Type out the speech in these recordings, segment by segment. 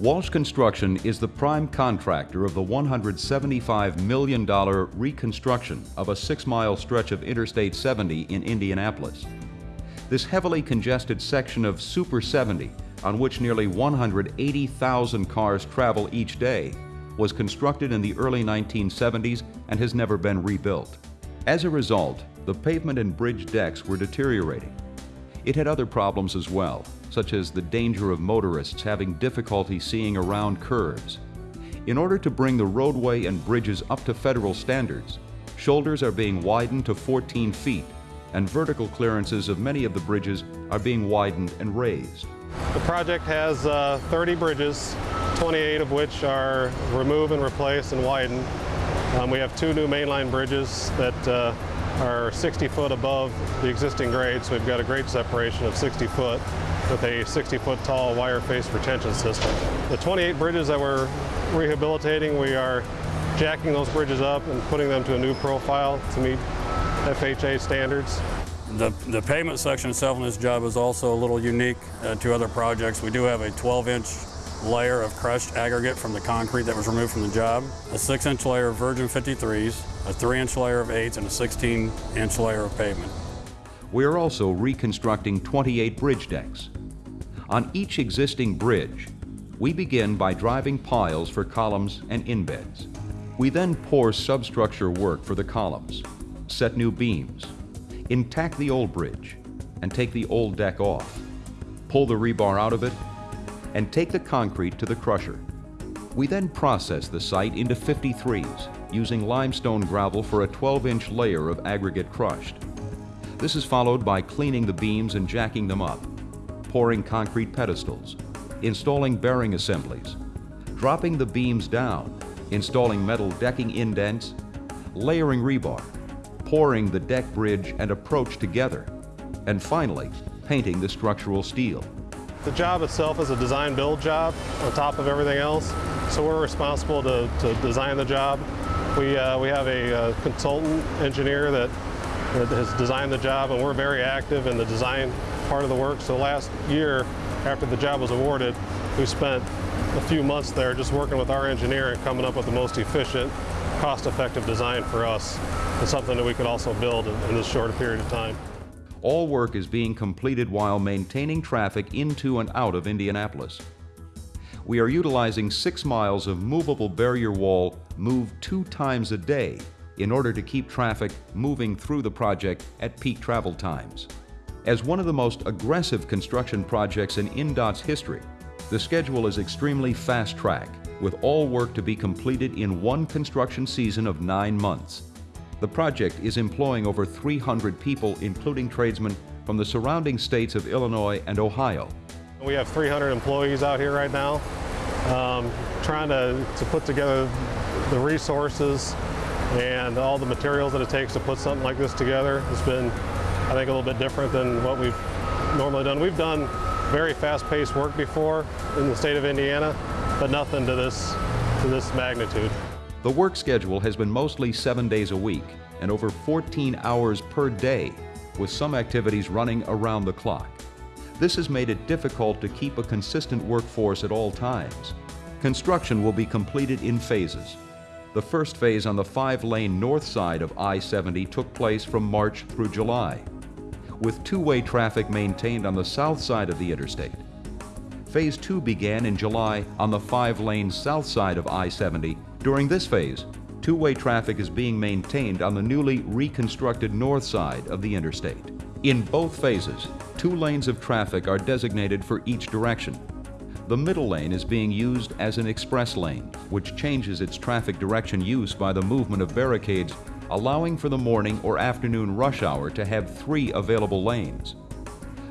Walsh Construction is the prime contractor of the $175 million reconstruction of a six-mile stretch of Interstate 70 in Indianapolis. This heavily congested section of Super 70, on which nearly 180,000 cars travel each day, was constructed in the early 1970s and has never been rebuilt. As a result, the pavement and bridge decks were deteriorating. It had other problems as well, such as the danger of motorists having difficulty seeing around curves. In order to bring the roadway and bridges up to federal standards, shoulders are being widened to 14 feet, and vertical clearances of many of the bridges are being widened and raised. The project has uh, 30 bridges, 28 of which are remove and replace and widen. Um, we have two new mainline bridges that uh, are 60 foot above the existing grade, so we've got a grade separation of 60 foot with a 60 foot tall wire face retention system. The 28 bridges that we're rehabilitating, we are jacking those bridges up and putting them to a new profile to meet FHA standards. The, the pavement section itself in this job is also a little unique uh, to other projects. We do have a 12 inch layer of crushed aggregate from the concrete that was removed from the job, a 6 inch layer of virgin 53s, a 3 inch layer of 8s, and a 16 inch layer of pavement. We are also reconstructing 28 bridge decks. On each existing bridge, we begin by driving piles for columns and end bents. We then pour substructure work for the columns, set new beams, intact the old bridge, and take the old deck off, pull the rebar out of it, and take the concrete to the crusher. We then process the site into 53s, using limestone gravel for a 12-inch layer of aggregate crushed. This is followed by cleaning the beams and jacking them up, pouring concrete pedestals, installing bearing assemblies, dropping the beams down, installing metal decking indents, layering rebar, pouring the deck bridge and approach together, and finally, painting the structural steel. The job itself is a design build job on top of everything else, so we're responsible to, to design the job. We, uh, we have a, uh, consultant engineer that, that has designed the job and we're very active in the design part of the work. So last year, after the job was awarded, we spent a few months there just working with our engineer and coming up with the most efficient, cost-effective design for us and something that we could also build in, in this short period of time. All work is being completed while maintaining traffic into and out of Indianapolis. We are utilizing six miles of movable barrier wall moved two times a day in order to keep traffic moving through the project at peak travel times. As one of the most aggressive construction projects in INDOT's history, the schedule is extremely fast-track, with all work to be completed in one construction season of nine months. The project is employing over 300 people, including tradesmen from the surrounding states of Illinois and Ohio. We have 300 employees out here right now, um, trying to, to put together the resources and all the materials that it takes to put something like this together. It's been, I think, a little bit different than what we've normally done. We've done very fast-paced work before in the state of Indiana, but nothing to this, to this magnitude. The work schedule has been mostly seven days a week and over 14 hours per day, with some activities running around the clock. This has made it difficult to keep a consistent workforce at all times. Construction will be completed in phases. The first phase on the five-lane north side of I-70 took place from March through July, with two-way traffic maintained on the south side of the interstate. Phase 2 began in July on the five-lane south side of I-70. During this phase, two-way traffic is being maintained on the newly reconstructed north side of the interstate. In both phases, two lanes of traffic are designated for each direction. The middle lane is being used as an express lane, which changes its traffic direction use by the movement of barricades, allowing for the morning or afternoon rush hour to have three available lanes.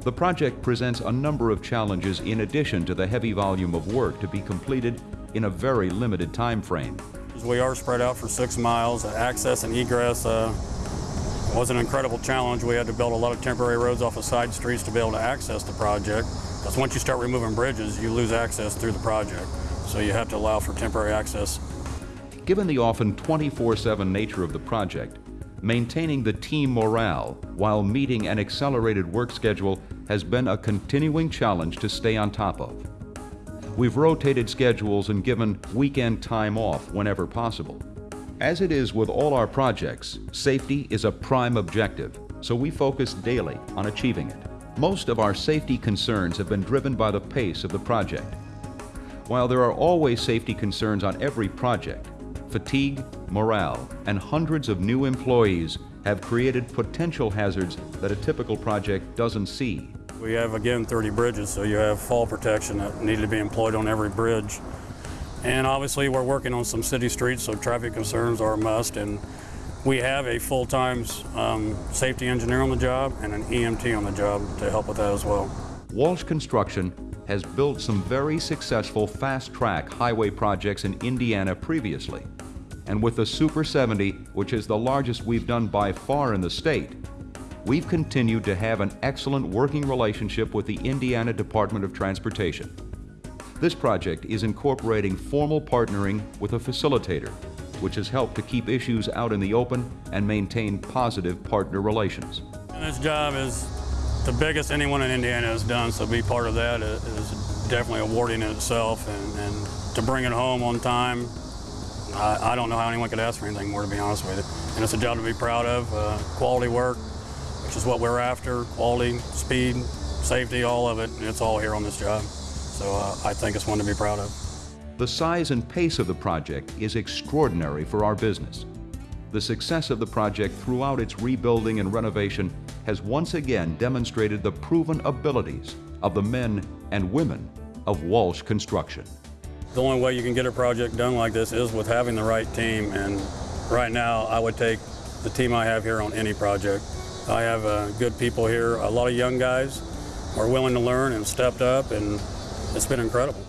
The project presents a number of challenges in addition to the heavy volume of work to be completed in a very limited time frame. We are spread out for six miles. Access and egress uh, was an incredible challenge. We had to build a lot of temporary roads off of side streets to be able to access the project. Because once you start removing bridges, you lose access through the project. So you have to allow for temporary access. Given the often 24-7 nature of the project, maintaining the team morale while meeting an accelerated work schedule has been a continuing challenge to stay on top of. We've rotated schedules and given weekend time off whenever possible. As it is with all our projects, safety is a prime objective, so we focus daily on achieving it. Most of our safety concerns have been driven by the pace of the project. While there are always safety concerns on every project, fatigue, morale, and hundreds of new employees have created potential hazards that a typical project doesn't see. We have, again, 30 bridges, so you have fall protection that need to be employed on every bridge. And obviously, we're working on some city streets, so traffic concerns are a must. And we have a full-time um, safety engineer on the job and an EMT on the job to help with that as well. Walsh Construction has built some very successful fast-track highway projects in Indiana previously. And with the Super 70, which is the largest we've done by far in the state, we've continued to have an excellent working relationship with the Indiana Department of Transportation. This project is incorporating formal partnering with a facilitator, which has helped to keep issues out in the open and maintain positive partner relations. And this job is the biggest anyone in Indiana has done, so be part of that is definitely awarding in itself. And, and to bring it home on time, I, I, don't know how anyone could ask for anything more, to be honest with you. And it's a job to be proud of. Uh, quality work, which is what we're after, quality, speed, safety, all of it. It's all here on this job. So uh, I think it's one to be proud of. The size and pace of the project is extraordinary for our business. The success of the project throughout its rebuilding and renovation has once again demonstrated the proven abilities of the men and women of Walsh Construction. The only way you can get a project done like this is with having the right team, and right now I would take the team I have here on any project. I have uh, good people here, a lot of young guys are willing to learn and stepped up, and it's been incredible.